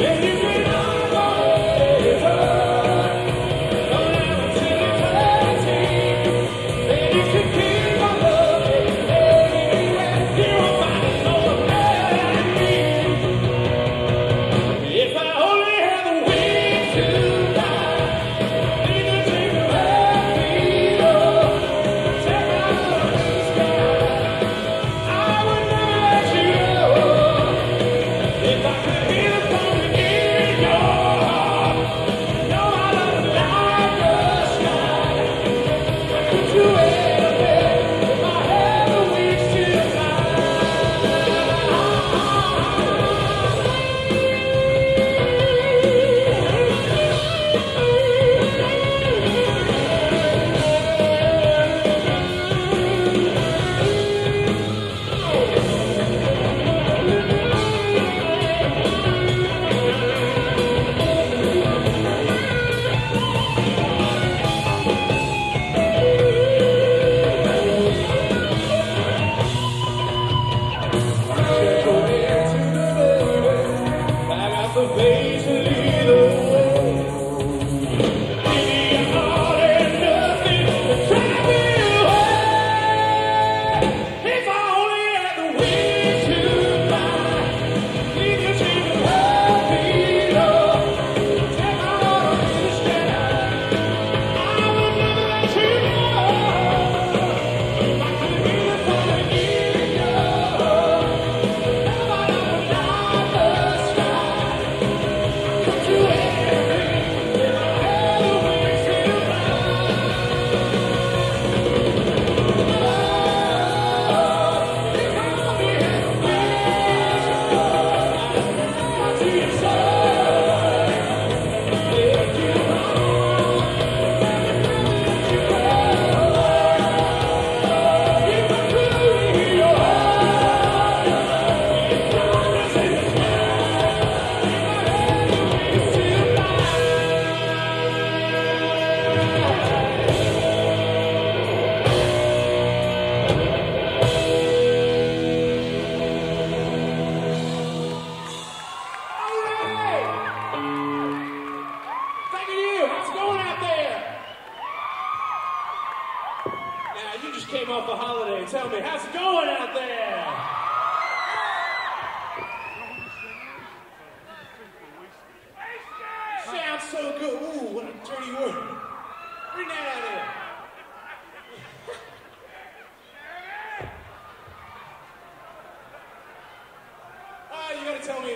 Yeah.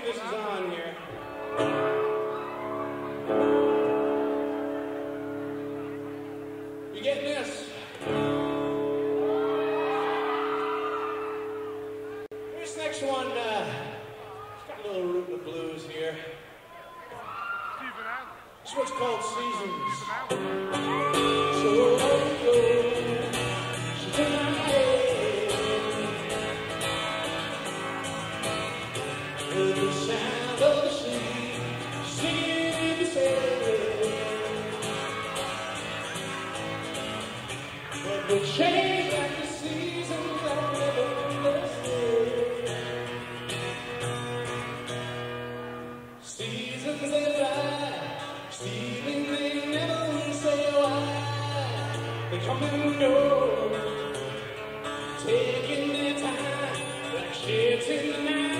This is Taking their time, like shit's in the night.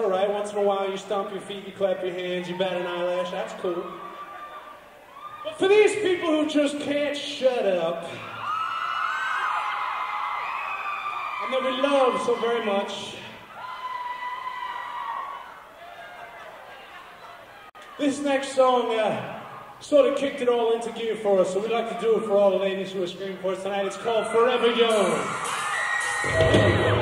all right. Once in a while, you stomp your feet, you clap your hands, you bat an eyelash. That's cool. But for these people who just can't shut up, and that we love so very much, this next song uh, sort of kicked it all into gear for us, so we'd like to do it for all the ladies who are screaming for us tonight. It's called Forever Young.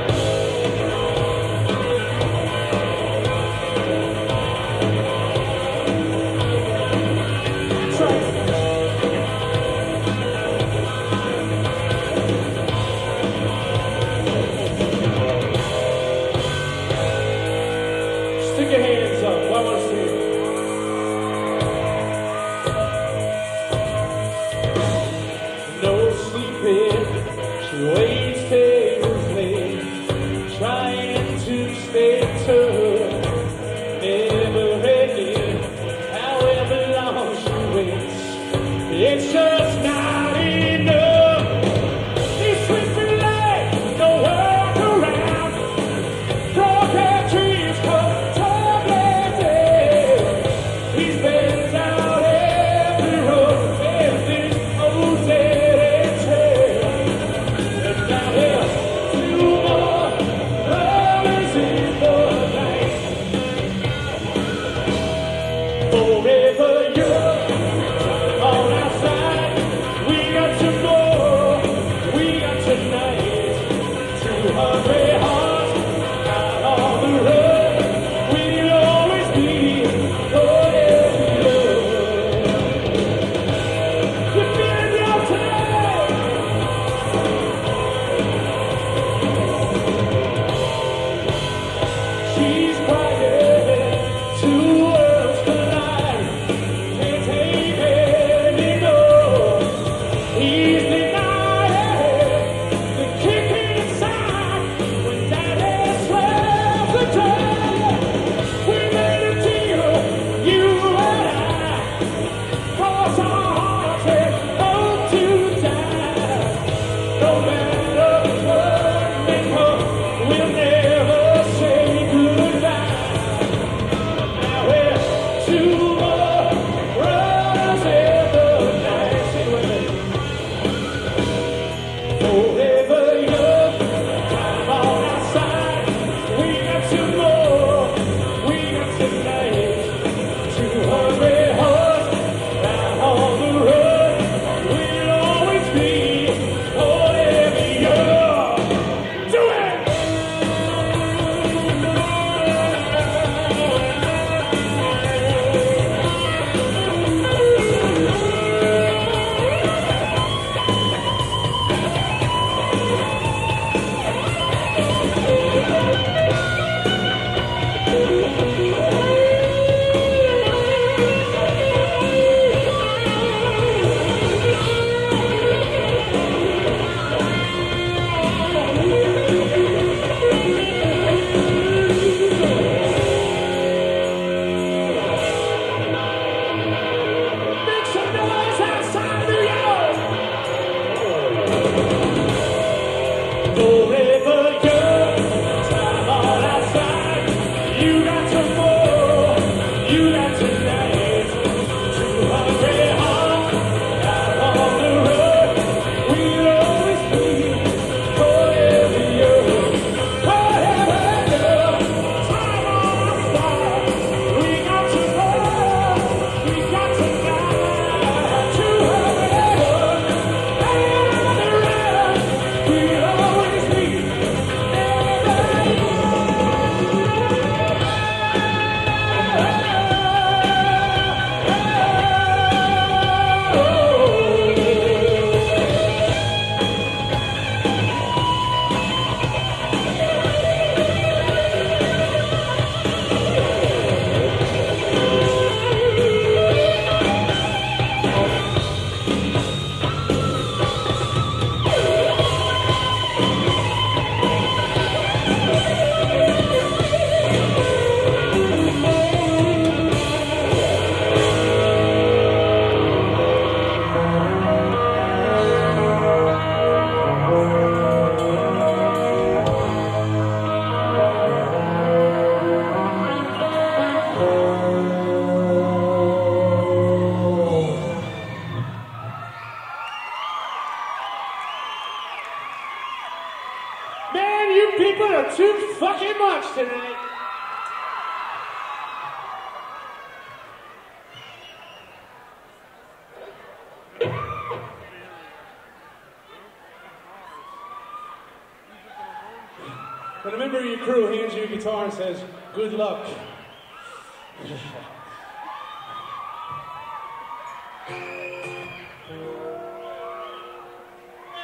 Guitar and says, good luck.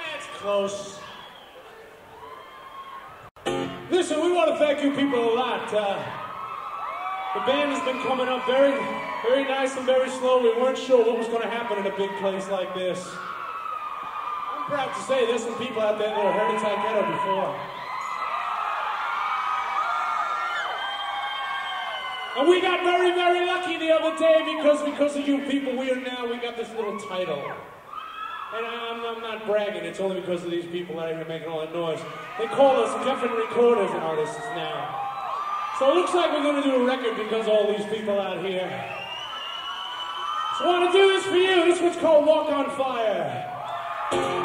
That's close. Listen, we want to thank you people a lot. Uh, the band has been coming up very, very nice and very slow. We weren't sure what was going to happen in a big place like this. I'm proud to say there's some people out there that have heard of Tyketto before. And we got very, very lucky the other day because because of you people, we are now, we got this little title. And I'm, I'm not bragging, it's only because of these people that are making all that noise. They call us Geffen Recorders and artists now. So it looks like we're going to do a record because all these people out here. So I want to do this for you. This one's called Walk on Fire.